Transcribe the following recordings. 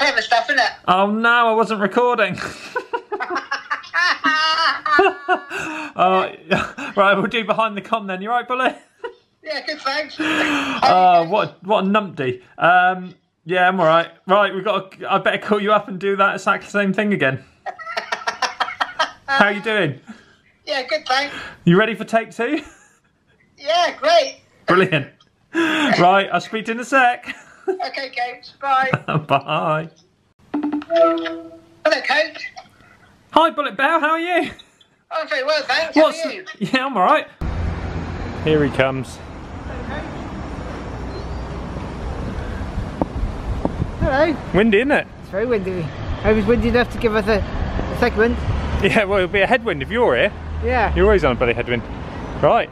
clever stuff, isn't it? Oh no, I wasn't recording. oh, right, we'll do behind the KOM then. You right, Bullet? Yeah, good, thanks. Oh, what what a numpty. Um, yeah, I'm all right. Right, we've got. To, I better call you up and do that exact same thing again. How are you doing? Yeah, good, thanks. You ready for take two? Yeah, great. Brilliant. Right, I'll speak to you in a sec. Okay, Coach. Bye. Bye. Hello, Coach. Hi, Bullet Bale. How are you? I'm very well, thanks. What's? How are you? Yeah, I'm all right. Here he comes. Hello. Windy, isn't it? It's very windy. Hope it's windy enough to give us a, a segment. Yeah, well, it'll be a headwind if you're here. Yeah. You're always on a bloody headwind. Right.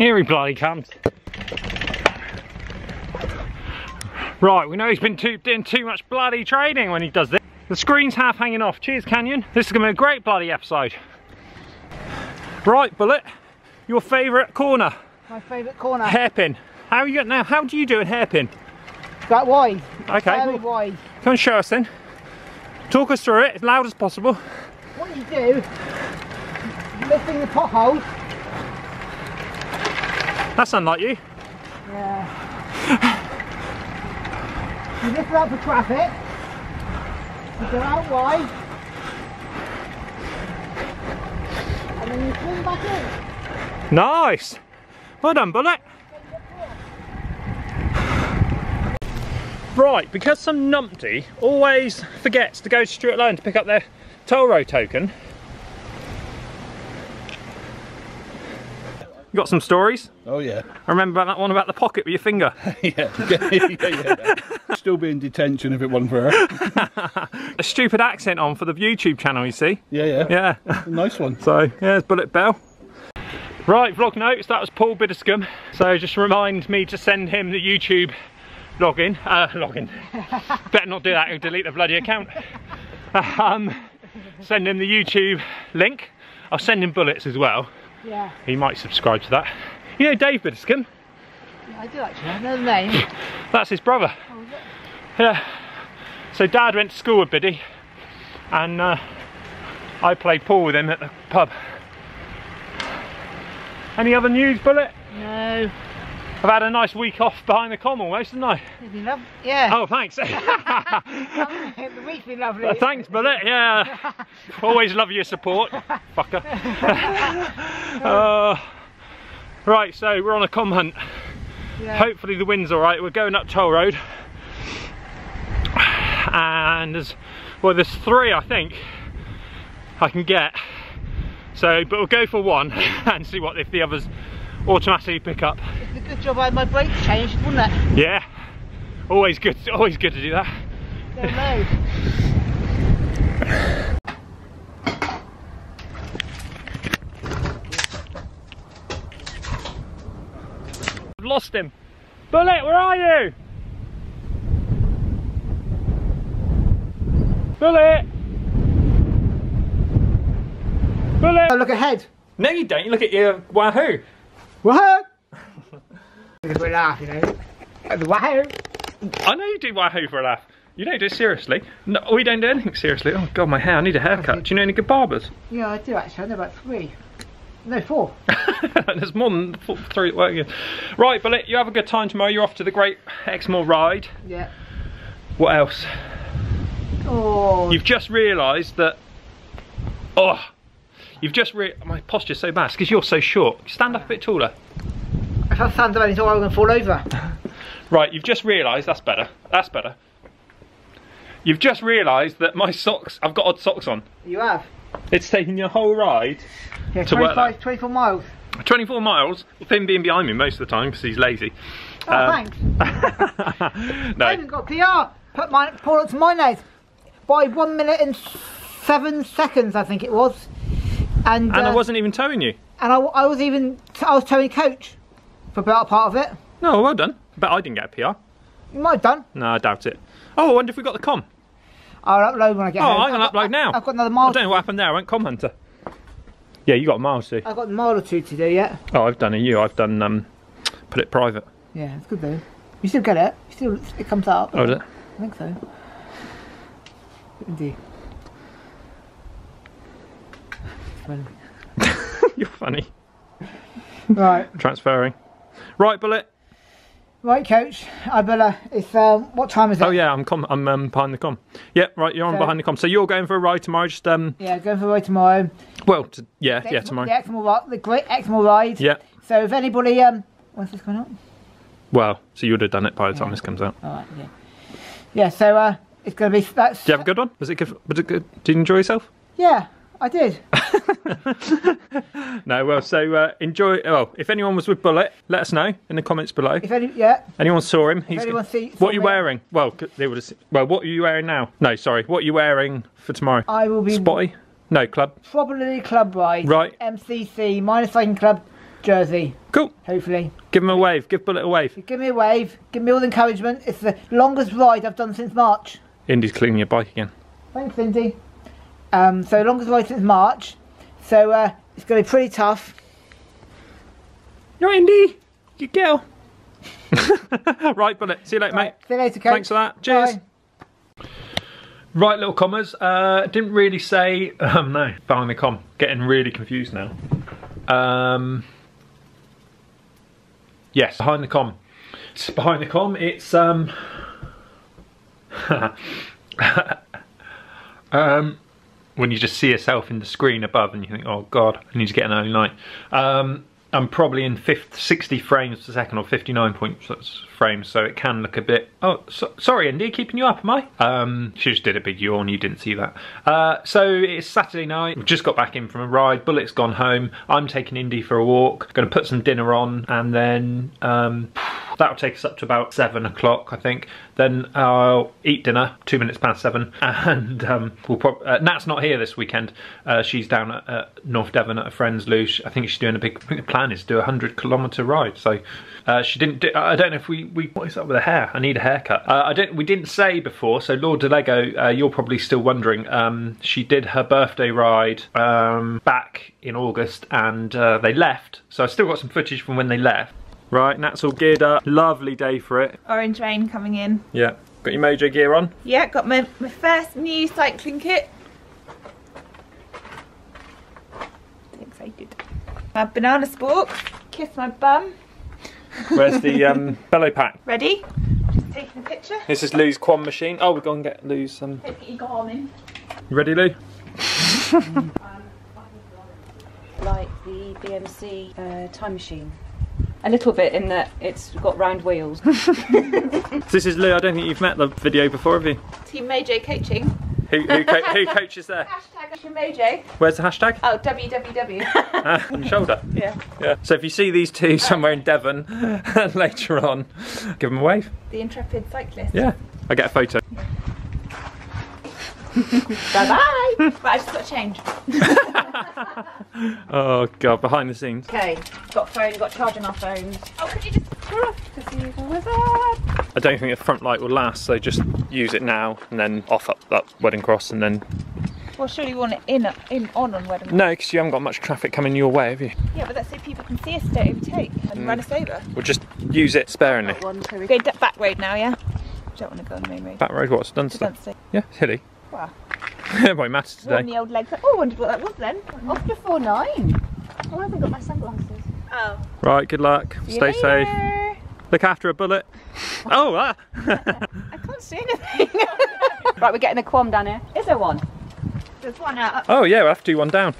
Here he bloody comes. Right, we know he's been too, doing too much bloody training when he does this. The screen's half hanging off. Cheers, Canyon. This is going to be a great bloody episode. Right, Bullet, your favourite corner, My favourite corner. hairpin. How are you now? How do you do in hairpin? that wide. Okay, Very well- wide. Come and show us then. Talk us through it as loud as possible. What you do, lifting the potholes. That's unlike you. Yeah. you lift it up for traffic. You go out wide. And then you swing back in. Nice. Well done, Bullet. Right, because some numpty always forgets to go to Stuart Lane to pick up their toll road token. You got some stories? Oh yeah, I remember that one about the pocket with your finger. yeah, yeah, yeah, yeah. Still be in detention if it wasn't for her. A stupid accent on for the YouTube channel, you see? Yeah, yeah, Yeah. nice one. So, yeah, there's Bullet Bale. Right, vlog notes, that was Paul Biddiscombe. So just remind me to send him the YouTube login. Uh, login. Better not do that, he'll delete the bloody account. Um, send him the YouTube link. I'll send him bullets as well. Yeah. He might subscribe to that. You know Dave Biddiscombe? I do actually. I know the name. That's his brother. Oh, is it? Yeah. So dad went to school with Biddy and uh, I played pool with him at the pub. Any other news, Bullet? No. I've had a nice week off behind the KOM almost, haven't I? It'd be lovely. Yeah. Oh, thanks. the week's been lovely. Uh, thanks, Bullet. Yeah. Always love your support, fucker. uh, right, so we're on a KOM hunt. Yeah. Hopefully the wind's all right. We're going up Toll Road. And there's, well, there's three, I think, I can get. So, but we'll go for one and see what if the others automatically pick up. It's a good job I had my brakes changed, wouldn't it? Yeah. Always good, always good to do that. Don't know. I've lost him. Bullet, where are you? Bullet! Bullet! Oh, look ahead. No, you don't. You look at your wahoo. What? It's a laugh, you know. And Wow. I know you do wahoo for a laugh. You don't do it seriously. No, we don't do anything seriously. Oh god, my hair. I need a haircut. Do you know any good barbers? Yeah, I do actually. I know about three. No, four. There's more than four, three that work here. Right, Bullet, you have a good time tomorrow. You're off to the Great Exmoor ride. Yeah. What else? Oh. You've just realised that. Oh, you've just re. My posture's so bad because you're so short. Stand up a bit taller. If I stand up any taller, I'm going to fall over. Right, you've just realised that's better. That's better. You've just realised that my socks. I've got odd socks on. You have. It's taken your whole ride. Yeah, To work 25, 24 miles. 24 miles. With him being behind me most of the time because he's lazy. Oh, Um, thanks. I haven't got PR. Put my Paul up to my nose by one minute and seven seconds, I think it was. And And I uh, wasn't even towing you. and I, I was even I was towing coach for about part of it. No, well done. But I didn't get a PR. You might have done. No, I doubt it. Oh, I wonder if we got the KOM. I'll upload when I get Oh, home. I'm gonna upload now. I've got another mile. I don't know what happened there. I went KOM hunter. Yeah, you got a mile to. I've got a mile or two to do yet. Oh, I've done a you. I've done um, put it private. Yeah, it's good though. You still get it. You still it comes up. Oh, is it? I think so. Indeed. Funny. You're funny. Right, Transferring. Right, bullet. right, coach. I better. If um. What time is it? Oh yeah, I'm KOM- I'm um, behind the KOM. Yep, right. You're on So- behind the KOM. So you're going for a ride tomorrow. Just um, Yeah, going for a ride tomorrow. well, to, yeah, The yeah, tomorrow. The Exmoor ride, the great Exmoor ride. Yeah. So if anybody um, when's this going on? Well, so you would have done it by the time this comes out. All right, yeah. Yeah, so uh, it's going to be that's. Did you have a good one? Was it good? Was it good? Did you enjoy yourself? Yeah, I did. No. Well, so uh, enjoy. Well, if anyone was with Bullet, let us know in the comments below. If any, yeah, Anyone saw him? He's anyone see- what are you wearing? Well, they would have. Well, what are you wearing now? No, sorry. What are you wearing for tomorrow? I will be Spotty? No, club. probably club ride. Right. MCC Minehead cycling club jersey. Cool. Hopefully, Give him a wave. Give Bullet a wave. give me a wave. Give me all the encouragement. It's the longest ride I've done since March. Indy's cleaning your bike again. Thanks, Cindy. Um, so longest ride since March. So uh, it's going to be pretty tough. No, Indy. You girl. right, Bullet. See you later, mate. See you later, coach. Thanks for that. Cheers. Bye. Right, little KOMers. Uh, didn't really say. Um, no, behind the KOM. Getting really confused now. Um, yes, behind the KOM. It's behind the KOM. It's um. um, when you just see yourself in the screen above and you think, oh god, I need to get an early night. Um, I'm probably in 50, 60 frames per second or 59 point frames, so it can look a bit. Oh, so, sorry, Andy, keeping you up, am I? Um, she just did a big yawn. You didn't see that. Uh, so it's Saturday night. We've just got back in from a ride. Bullet's gone home. I'm taking Indy for a walk. To put some dinner on, and then um, that'll take us up to about seven o'clock, I think. Then I'll eat dinner, two minutes past seven, and um, we'll prob- uh, Nat's not here this weekend. Uh, she's down at, North Devon at a friend's Lush. I think she's doing a big. The plan is to do a hundred kilometre ride. So uh, she didn't. Do, I don't know if we, we. What is up with her hair? I need a haircut. Uh, I don't. We didn't say before. So Lord Delego, uh, you're probably still wondering. Um, she did her birthday ride um, back in August, and they left. So I still got some footage from when they left. Right, Nat's all geared up. Lovely day for it. Orange rain coming in. Yeah. Got your Mojo gear on? Yeah, got my, my first new cycling kit. Excited. My banana spork. Kiss my bum. Where's the um, bellow pack? Ready? Just taking a picture. This is Lou's Quan machine. Oh, we're going to get Lou's. Um... Hope you Garmin. You ready, Lou? like the BMC uh, time machine. A little bit in that it's got round wheels. This is Lou. I don't think you've met the video before, have you? Team Mojo coaching. Who, who, co- who coaches there? Hashtag Team Mojo. Where's the hashtag? Oh, www. Ah, on your shoulder. yeah. Yeah. So if you see these two somewhere in Devon later on, give them a wave. The intrepid cyclist. Yeah. I get a photo. Bye bye. right, I just got to change. Oh god, behind the scenes. Okay, got phone, got charging our phones. Oh, could you just turn off to see the wizard? I don't think the front light will last, so just use it now and then off up that Wheddon Cross and then. Well, surely you want it in, in on on Wheddon. No, because you haven't got much traffic coming your way, have you? Yeah, but that's so people can see us don't overtake and mm. run us over. We'll just use it sparingly. One, so we Go d- back road now, yeah? Don't want to go on the main road. Back road, what's To Dunster? Dunstable. Yeah, it's hilly. Wow. it won't matter Warm today. the old legs. Oh, I wondered what that was then. off before nine. Oh, I haven't got my sunglasses. Oh. Right, good luck. See you Stay safe. Look after a bullet. oh, ah. I can't see anything. Right, we're getting a quam down here. Is there one? There's one out. oh yeah, we'll have to do one down.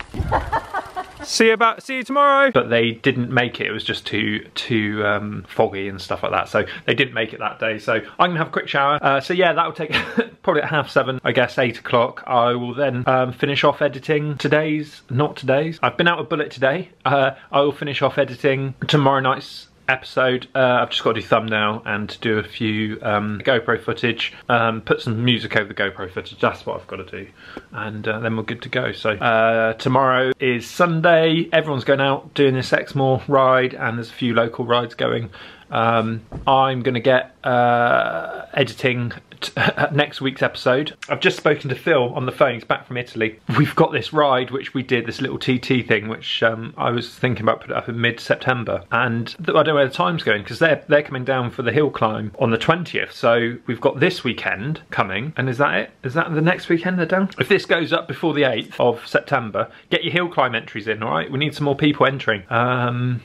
See you about. See you tomorrow. But they didn't make it. It was just too too um, foggy and stuff like that. So they didn't make it that day. So I'm gonna have a quick shower. Uh, so yeah, that will take probably at half seven. I guess eight o'clock. I will then um, finish off editing today's, not today's. I've been out with Bullet today. Uh, I will finish off editing tomorrow night's episode. Uh, I've just got to do thumbnail and do a few um, GoPro footage, um, put some music over the GoPro footage. That's what I've got to do, and uh, then we're good to go. So uh, tomorrow is Sunday. Everyone's going out doing this Exmoor ride, and there's a few local rides going. Um, I'm going to get uh, editing next week's episode. I've just spoken to Phil on the phone. He's back from Italy. We've got this ride which we did, this little TT thing, which um, I was thinking about putting up in mid-September, and th- I don't know where the time's going because they're they're coming down for the hill climb on the 20th. So we've got this weekend coming, and is that it? Is that the next weekend they're down? If this goes up before the 8th of September, get your hill climb entries in. All right, we need some more people entering. Um,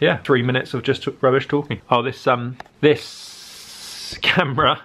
yeah, three minutes of just rubbish talking. Oh, this um, this camera.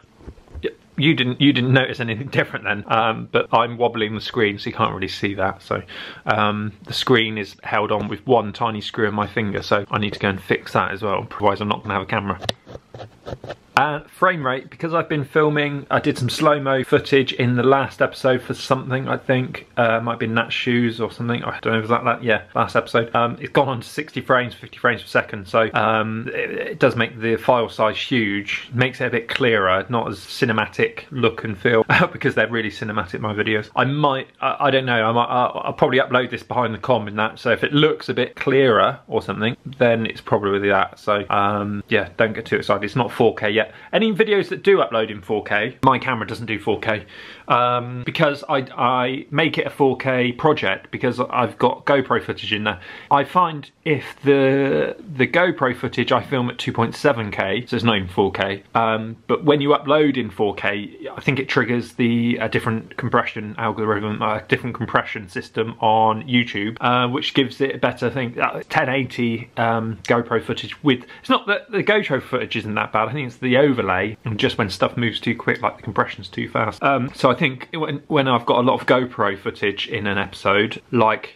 You didn't you didn't notice anything different then, um, but I'm wobbling the screen, so you can't really see that. So um, the screen is held on with one tiny screw in my finger, so I need to go and fix that as well. Otherwise, I'm not going to have a camera. And frame rate, because I've been filming, I did some slow-mo footage in the last episode for something, I think. Uh, might be Nat's shoes or something. I don't know, was that that? Yeah, last episode. Um, it's gone on to 60 frames, 50 frames per second. So um, it, it does make the file size huge. Makes it a bit clearer, not as cinematic look and feel, because they're really cinematic, my videos. I might, I, I don't know, I might, I'll, I'll probably upload this behind the KOM in that. So if it looks a bit clearer or something, then it's probably that. So um, yeah, don't get too excited. It's not 4K yet. Any videos that do upload in 4K, my camera doesn't do 4K um, because I, I make it a 4K project because I've got GoPro footage in there. I find if the the GoPro footage I film at 2.7K, so it's not even 4K, um, but when you upload in 4K, I think it triggers the a different compression algorithm, a different compression system on YouTube, uh, which gives it a better thing. Uh, 1080 um, GoPro footage with it's not that the GoPro footage isn't that bad. I think it's the overlay and just when stuff moves too quick, like the compression's too fast. Um, so I think when when I've got a lot of GoPro footage in an episode, like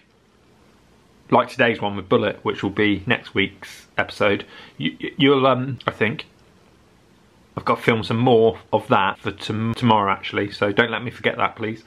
like today's one with Bullet, which will be next week's episode, you, you'll um I think I've got to film some more of that for tom- tomorrow actually, so don't let me forget that please.